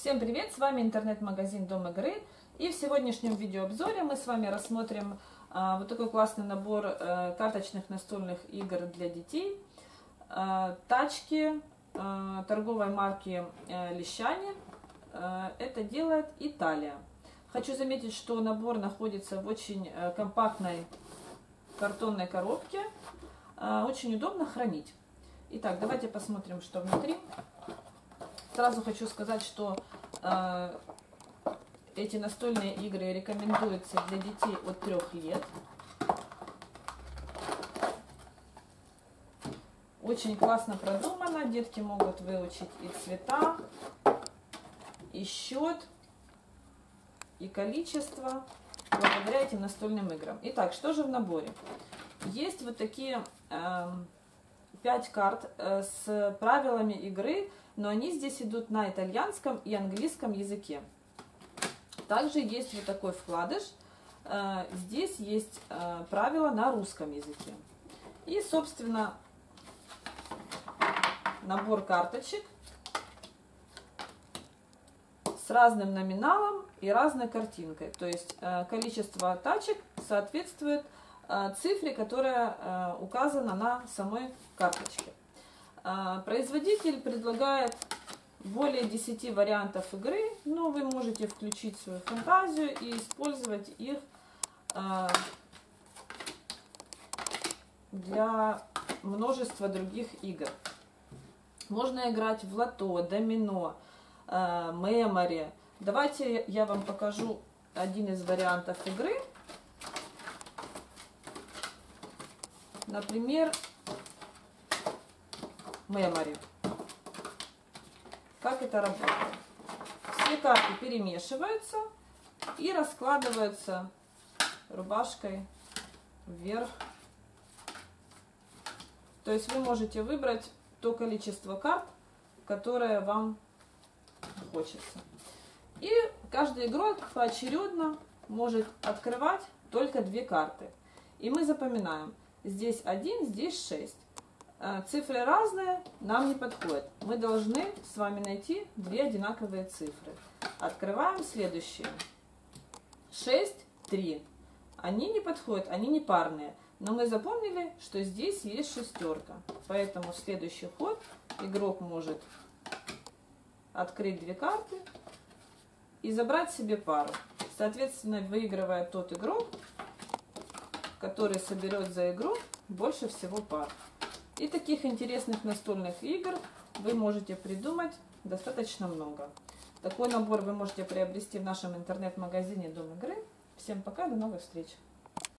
Всем привет! С вами интернет-магазин Дом игры. И в сегодняшнем видеообзоре мы с вами рассмотрим а, вот такой классный набор а, карточных настольных игр для детей. А, тачки а, торговой марки а, Лещане. А, это делает Италия. Хочу заметить, что набор находится в очень а, компактной картонной коробке. А, очень удобно хранить. Итак, давайте посмотрим, что внутри. Сразу хочу сказать, что э, эти настольные игры рекомендуются для детей от трех лет. Очень классно продумано, детки могут выучить и цвета, и счет, и количество благодаря этим настольным играм. Итак, что же в наборе? Есть вот такие э, 5 карт э, с правилами игры, но они здесь идут на итальянском и английском языке. Также есть вот такой вкладыш. Э, здесь есть э, правила на русском языке. И, собственно, набор карточек с разным номиналом и разной картинкой. То есть количество тачек соответствует цифре, которая указана на самой карточке. А, производитель предлагает более 10 вариантов игры, но вы можете включить свою фантазию и использовать их для множества других игр. Можно играть в лото, домино, мемори. Давайте я вам покажу один из вариантов игры. Например, memory. Как это работает? Все карты перемешиваются и раскладываются рубашкой вверх. То есть вы можете выбрать то количество карт, которое вам хочется. И каждый игрок поочередно может открывать только две карты. И мы запоминаем, здесь один, здесь шесть. Э, цифры разные, нам не подходят. Мы должны с вами найти две одинаковые цифры. Открываем следующие. 6, 3. Они не подходят, они не парные. Но мы запомнили, что здесь есть шестерка. Поэтому следующий ход игрок может открыть две карты и забрать себе пару. Соответственно, выигрывает тот игрок, который соберет за игру больше всего пар. И таких интересных настольных игр вы можете придумать достаточно много. Такой набор вы можете приобрести в нашем интернет-магазине Дом игры. Всем пока, до новых встреч!